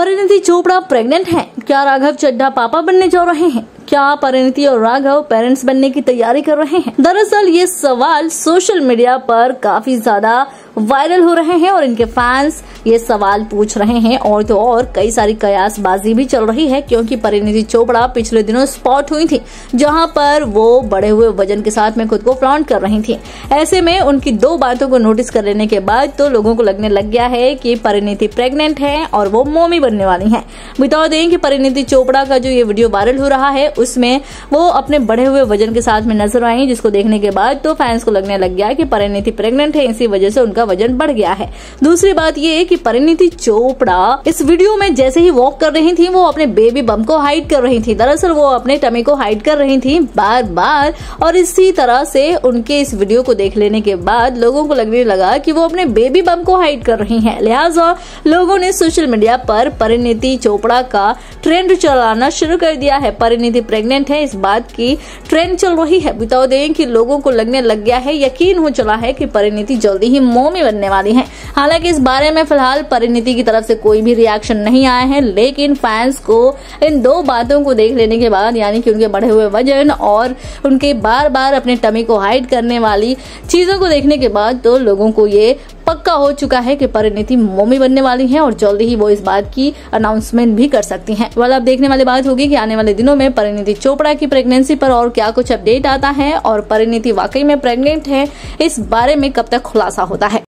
परिणति चोपड़ा प्रेग्नेंट हैं? क्या राघव चड्ढा पापा बनने जा रहे हैं? क्या परिणति और राघव पेरेंट्स बनने की तैयारी कर रहे हैं? दरअसल ये सवाल सोशल मीडिया पर काफ़ी ज़्यादा वायरल हो रहे हैं और इनके फैंस ये सवाल पूछ रहे हैं और तो और कई सारी कयासबाजी भी चल रही है, क्योंकि परिणति चोपड़ा पिछले दिनों स्पॉट हुई थी, जहाँ पर वो बढ़े हुए वज़न के साथ में खुद को फ्लॉन्ट कर रही थी। ऐसे में उनकी दो बातों को नोटिस कर लेने के बाद तो लोगों को लगने लग गया है कि परिणति प्रेग्नेंट है और वो मोमी बनने वाली है। बता दें कि परिणति चोपड़ा का जो ये वीडियो वायरल हो रहा है, उसमें वो अपने बढ़े हुए वज़न के साथ में नज़र आई, जिसको देखने के बाद तो फैंस को लगने लग गया कि परिणीति प्रेग्नेंट है, इसी वजह से उनका वज़न बढ़ गया है। दूसरी बात ये कि परिणति चोपड़ा इस वीडियो में जैसे ही वॉक कर रही थी, वो अपने बेबी बम को हाइड कर रही थी। दरअसल वो अपने टमी को हाइड कर रही थी बार बार और इसी तरह से उनके इस वीडियो को देख लेने के बाद लोगों को लगने लगा कि वो अपने बेबी बम को हाइड कर रही हैं। लिहाजा लोगों ने सोशल मीडिया पर परिणति चोपड़ा का ट्रेंड चलाना शुरू कर दिया है। परिणति प्रेग्नेंट है, इस बात की ट्रेंड चल रही है। बता दें कि लोगों को लगने लग गया है, यकीन हो चला है कि परिणति जल्दी ही मोमी बनने वाली है। हालाँकि इस बारे में फ़िलहाल परिणति की तरफ़ से कोई भी रिएक्शन नहीं आया है, लेकिन फैंस को इन दो बातों को देख लेने के बाद, यानी कि उनके बढ़े हुए वज़न और उनके बार बार अपने टमी को हाइड करने वाली चीज़ों को देखने के बाद तो लोगों को ये पक्का हो चुका है कि परिणति मोमी बनने वाली हैं और जल्दी ही वो इस बात की अनाउंसमेंट भी कर सकती हैं। वाल अब देखने वाली बात होगी कि आने वाले दिनों में परिणति चोपड़ा की प्रेगनेंसी पर और क्या कुछ अपडेट आता है और परिणति वाकई में प्रेग्नेंट है, इस बारे में कब तक खुलासा होता है।